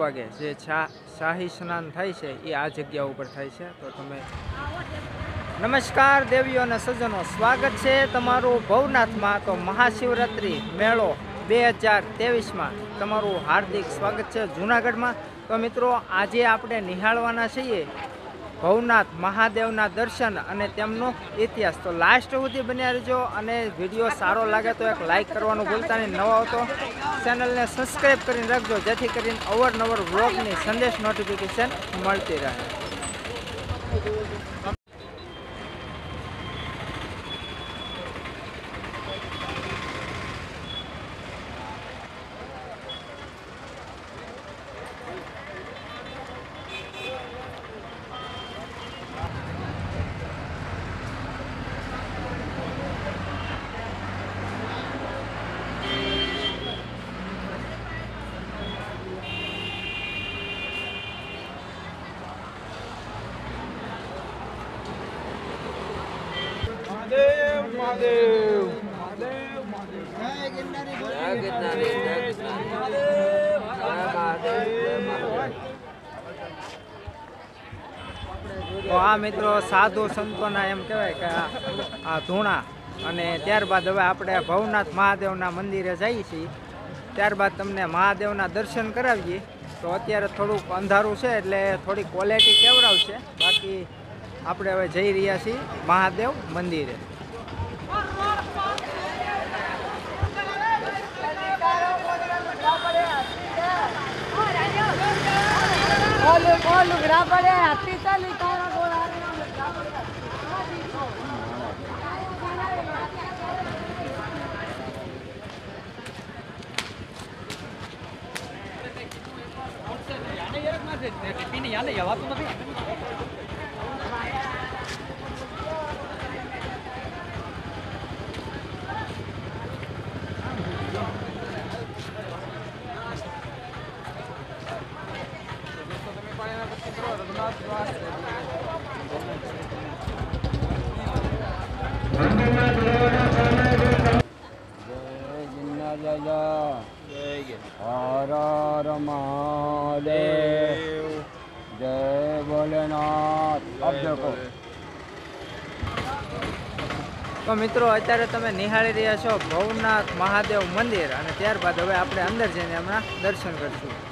વાગે. જે શાહી સ્નાન થાય છે, એ આ જગ્યા ઉપર થાય છે. તો તમે નમસ્કાર દેવીઓ અને સજ્જનો સ્વાગત છે તમારું ભવનાથમાં. તો મહાશિવરાત્રિ મેળો બે હજાર તેવીસમાં તમારું હાર્દિક સ્વાગત છે જૂનાગઢમાં. તો મિત્રો, આજે આપણે નિહાળવાના છીએ ભવનાથ મહાદેવના દર્શન અને તેમનો ઇતિહાસ. તો લાસ્ટ સુધી બન્યા રહેજો અને વીડિયો સારો લાગે તો એક લાઈક કરવાનું ભૂલતા નહીં. નવા તો ચેનલને સબસ્ક્રાઈબ કરીને રાખજો, જેથી કરીને અવરનવર વ્લોગની સંદેશ નોટિફિકેશન મળતી રહે. મહાદેવ. તો આ મિત્રો સાધુ સંતોના એમ કહેવાય કે આ ધૂણા. અને ત્યારબાદ હવે આપણે ભવનાથ મહાદેવના મંદિરે જઈએ છીએ. ત્યારબાદ તમને મહાદેવના દર્શન કરાવીએ. તો અત્યારે થોડુંક અંધારું છે એટલે થોડી ક્વોલિટી કેવડાવશે. બાકી આપણે હવે જઈ રહ્યા છીએ મહાદેવ મંદિરે. लुगड़ा पड़े हाथी तो लिखाना गोला ಪಿನ್ ಯಾಲೆ ಯಾವತ್ತು ನಮಗೆ તો મિત્રો, અત્યારે તમે નિહાળી રહ્યા છો ભવનાથ મહાદેવ મંદિર અને ત્યારબાદ હવે આપણે અંદર જઈને હમણાં દર્શન કરશું.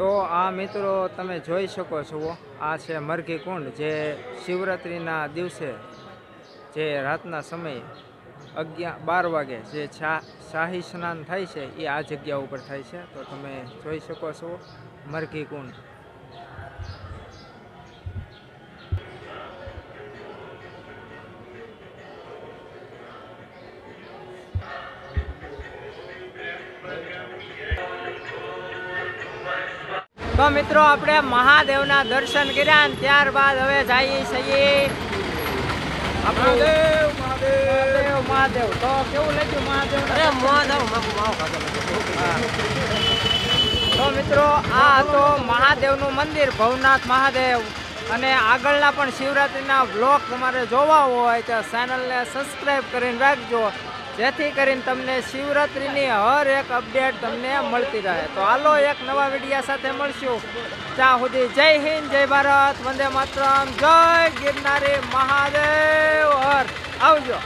તો આ મિત્રો તમે જોઈ શકો છો, આ છે મરઘી કુંડ જે શિવરાત્રિના દિવસે જે રાતના સમયે અગિયાર બાર વાગે જે શાહી સ્નાન થાય છે, એ આ જગ્યા ઉપર થાય છે. તો તમે જોઈ શકો છો મરઘી કુંડ. તો મિત્રો આપણે મહાદેવના દર્શન કર્યા અને ત્યારબાદ હવે જઈએ છીએ મહાદેવ મહાદેવ તો કેવું લાગ્યું મહાદેવ? તો મિત્રો આ હતો મહાદેવનું મંદિર ભવનાથ મહાદેવ. અને આગળના પણ શિવરાત્રિના બ્લોગ તમારે જોવા હોય તો ચેનલને સબસ્ક્રાઈબ કરીને રાખજો. જેથી કરીને તમને શિવરાત્રિની હર એક અપડેટ તમને મળતી રહે. તો હાલો એક નવા વિડીયા સાથે મળશું. ત્યાં સુધી જય હિન્દ, જય ભારત, વંદે માતરમ, જય ગિરનારી મહાદેવ. હર. આવજો.